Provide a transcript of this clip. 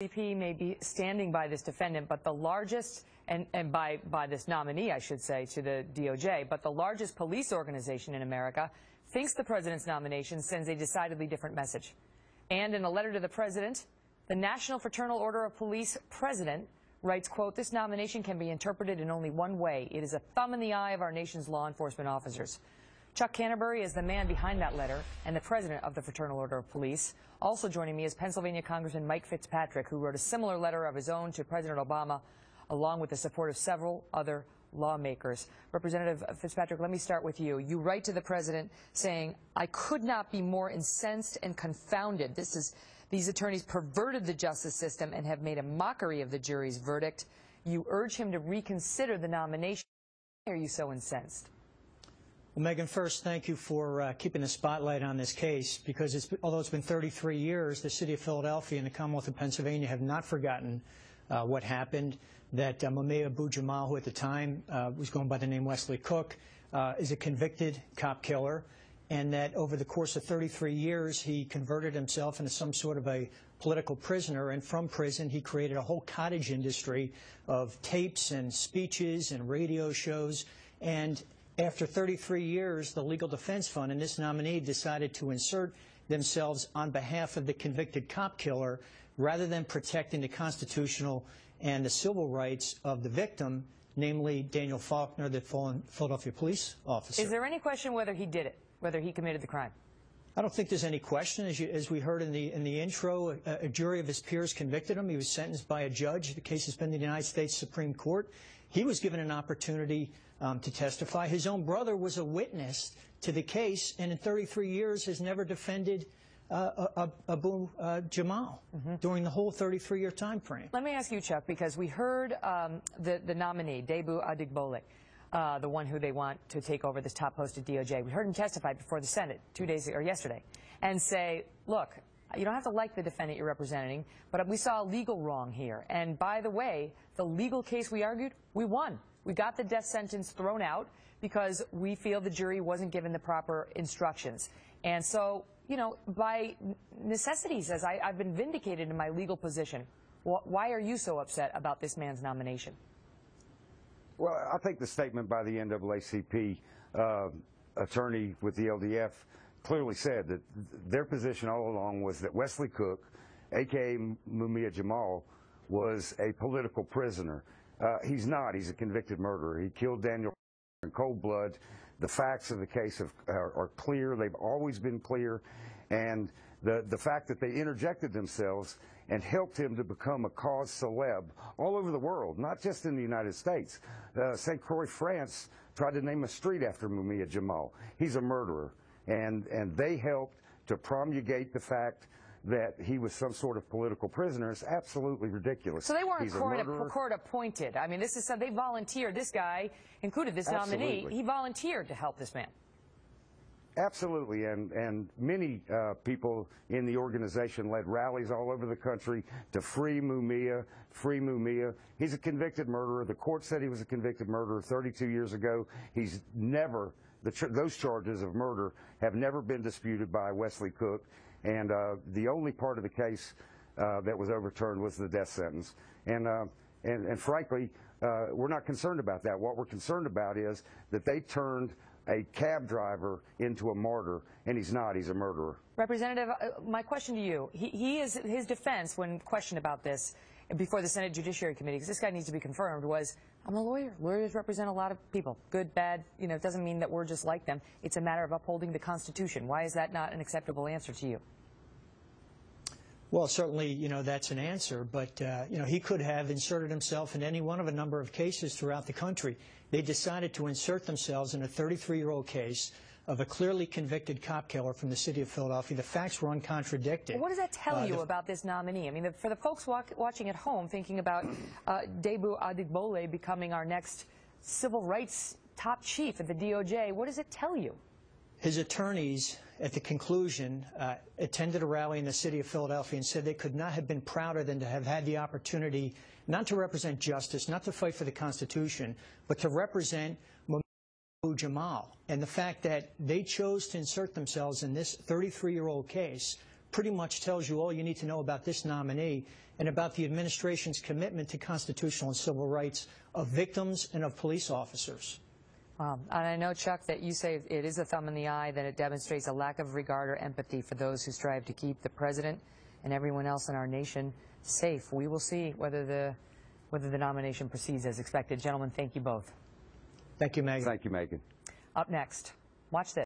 CP may be standing by this defendant, but the largest, and, and by, by this nominee, I should say, to the DOJ, but the largest police organization in America thinks the president's nomination sends a decidedly different message. And in a letter to the president, the National Fraternal Order of Police president writes, quote, this nomination can be interpreted in only one way. It is a thumb in the eye of our nation's law enforcement officers. Chuck Canterbury is the man behind that letter and the president of the Fraternal Order of Police. Also joining me is Pennsylvania Congressman Mike Fitzpatrick, who wrote a similar letter of his own to President Obama, along with the support of several other lawmakers. Representative Fitzpatrick, let me start with you. You write to the president saying, I could not be more incensed and confounded. This is these attorneys perverted the justice system and have made a mockery of the jury's verdict. You urge him to reconsider the nomination. Why are you so incensed? Well, Megyn, first, thank you for uh, keeping the spotlight on this case because it's, although it's been 33 years, the city of Philadelphia and the Commonwealth of Pennsylvania have not forgotten uh, what happened, that uh, Mumia Abu Jamal, who at the time uh, was going by the name Wesley Cook, uh, is a convicted cop killer and that over the course of 33 years, he converted himself into some sort of a political prisoner, and from prison, he created a whole cottage industry of tapes and speeches and radio shows. And after 33 years, the Legal Defense Fund and this nominee decided to insert themselves on behalf of the convicted cop killer rather than protecting the constitutional and the civil rights of the victim, namely Daniel Faulkner, the Philadelphia police officer. Is there any question whether he did it? whether he committed the crime? I don't think there's any question. As, you, as we heard in the, in the intro, a, a, jury of his peers convicted him. He was sentenced by a judge. The case has been in the United States Supreme Court. He was given an opportunity um, to testify. His own brother was a witness to the case, and in 33 years has never defended uh, Abu uh, Jamal mm -hmm. during the whole 33-year time frame. Let me ask you, Chuck, because we heard um, the, the nominee, Debo Adegbile, uh, the one who they want to take over this top post at DOJ. We heard him testify before the Senate two days or yesterday and say, look, you don't have to like the defendant you're representing, but we saw a legal wrong here. And by the way, the legal case we argued, we won. We got the death sentence thrown out because we feel the jury wasn't given the proper instructions. And so, you know, by necessity says I, have been vindicated in my legal position. Why are you so upset about this man's nomination? Well, I think the statement by the NAACP uh, attorney with the LDF clearly said that their position all along was that Wesley Cook, a.k.a. Mumia Jamal, was a political prisoner. Uh, he's not. He's a convicted murderer. He killed Daniel in cold blood. The facts of the case have, are, are clear. They've always been clear. And the, the fact that they interjected themselves and helped him to become a cause celeb all over the world, not just in the United States. Uh, St. Croix, France tried to name a street after Mumia Jamal. He's a murderer. And, and they helped to promulgate the fact that he was some sort of political prisoner is absolutely ridiculous. So they weren't court, court, appointed. I mean, this is they volunteered. This guy included this absolutely. nominee. He volunteered to help this man. Absolutely, and, and many uh, people in the organization led rallies all over the country to free Mumia, free Mumia. He's a convicted murderer. The court said he was a convicted murderer 32 years ago. He's never, those charges of murder have never been disputed by Wesley Cook, and uh, the only part of the case uh, that was overturned was the death sentence. And, uh, and, and frankly, uh, we're not concerned about that. What we're concerned about is that they turned a cab driver into a martyr, and he's not. He's a murderer. Representative, uh, my question to you, he, he is his defense when questioned about this before the Senate Judiciary Committee, because this guy needs to be confirmed, was, I'm a lawyer. Lawyers represent a lot of people, good, bad. You know, it doesn't mean that we're just like them. It's a matter of upholding the Constitution. Why is that not an acceptable answer to you? Well, certainly, you know, that's an answer, but, uh, you know, he could have inserted himself in any one of a number of cases throughout the country. They decided to insert themselves in a 33-year-old case of a clearly convicted cop killer from the city of Philadelphia. The facts were uncontradicted. Well, what does that tell uh, you about this nominee? I mean, the, for the folks walk, watching at home thinking about uh, Debo Adegbile becoming our next civil rights top chief at the DOJ, what does it tell you? His attorneys at the conclusion, uh, attended a rally in the city of Philadelphia and said they could not have been prouder than to have had the opportunity not to represent justice, not to fight for the Constitution, but to represent Abu Jamal. And the fact that they chose to insert themselves in this 33-year-old case pretty much tells you all you need to know about this nominee and about the administration's commitment to constitutional and civil rights of victims and of police officers. Wow. And I know, Chuck, that you say it is a thumb in the eye, that it demonstrates a lack of regard or empathy for those who strive to keep the president and everyone else in our nation safe. We will see whether the, whether the nomination proceeds as expected. Gentlemen, thank you both. Thank you, Megyn. Thank you, Megyn. Up next, watch this.